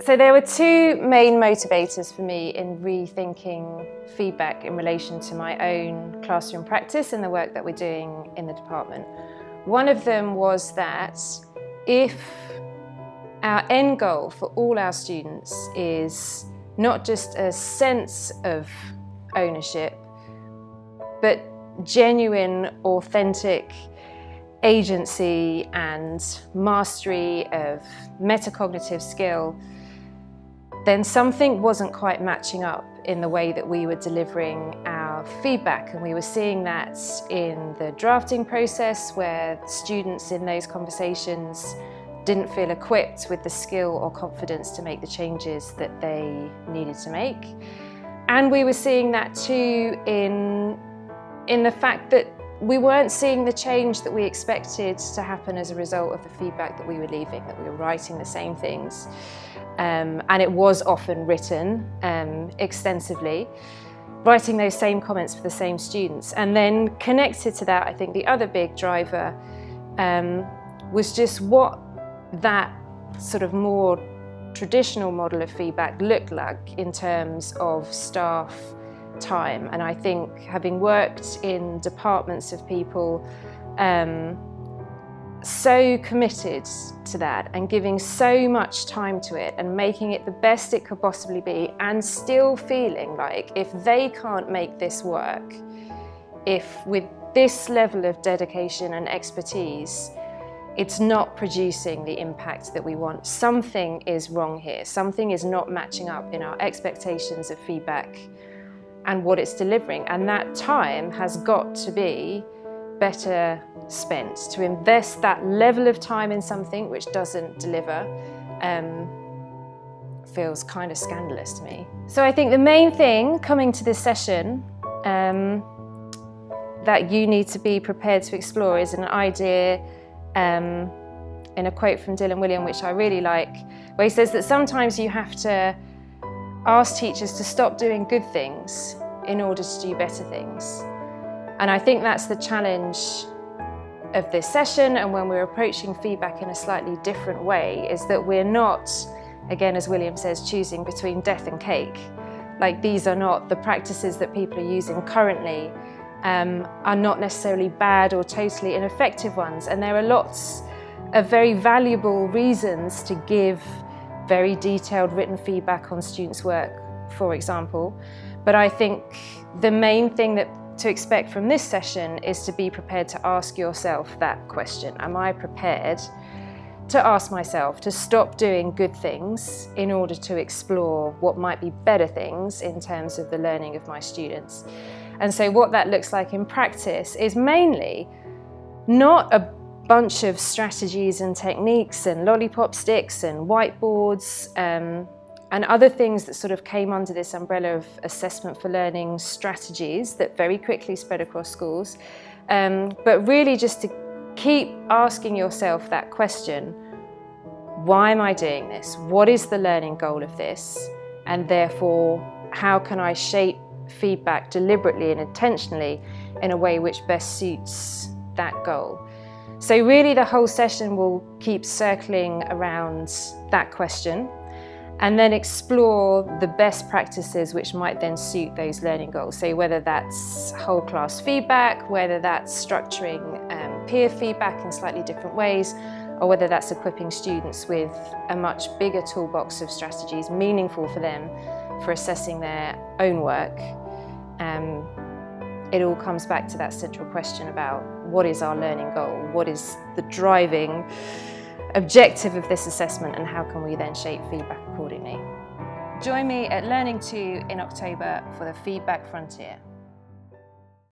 So there were two main motivators for me in rethinking feedback in relation to my own classroom practice and the work that we're doing in the department. One of them was that if our end goal for all our students is not just a sense of ownership, but genuine, authentic agency and mastery of metacognitive skill, then something wasn't quite matching up in the way that we were delivering our feedback. And we were seeing that in the drafting process where students in those conversations didn't feel equipped with the skill or confidence to make the changes that they needed to make. And we were seeing that too in, in the fact that we weren't seeing the change that we expected to happen as a result of the feedback that we were leaving, that we were writing the same things. Um, and it was often written um, extensively, writing those same comments for the same students. And then connected to that, I think the other big driver um, was just what that sort of more traditional model of feedback looked like in terms of staff time. And I think having worked in departments of people um, so committed to that and giving so much time to it and making it the best it could possibly be and still feeling like if they can't make this work, if with this level of dedication and expertise, it's not producing the impact that we want. Something is wrong here. Something is not matching up in our expectations of feedback and what it's delivering. And that time has got to be better spent. To invest that level of time in something which doesn't deliver um, feels kind of scandalous to me. So I think the main thing coming to this session um, that you need to be prepared to explore is an idea um, in a quote from Dylan Wiliam, which I really like, where he says that sometimes you have to ask teachers to stop doing good things in order to do better things. And I think that's the challenge of this session and when we're approaching feedback in a slightly different way is that we're not, again as Wiliam says, choosing between death and cake. Like these are not the practices that people are using currently um, are not necessarily bad or totally ineffective ones. And there are lots of very valuable reasons to give very detailed written feedback on students' work, for example. But I think the main thing that to expect from this session is to be prepared to ask yourself that question. Am I prepared to ask myself to stop doing good things in order to explore what might be better things in terms of the learning of my students? And so what that looks like in practice is mainly not a bunch of strategies and techniques and lollipop sticks and whiteboards um, and other things that sort of came under this umbrella of assessment for learning strategies that very quickly spread across schools. Um, but really just to keep asking yourself that question, why am I doing this? What is the learning goal of this? And therefore, how can I shape feedback deliberately and intentionally in a way which best suits that goal. So really the whole session will keep circling around that question and then explore the best practices which might then suit those learning goals. So whether that's whole class feedback, whether that's structuring um, peer feedback in slightly different ways, or whether that's equipping students with a much bigger toolbox of strategies meaningful for them for assessing their own work um, it all comes back to that central question about what is our learning goal? What is the driving objective of this assessment and how can we then shape feedback accordingly? Join me at Learning2 in October for the Feedback Frontier.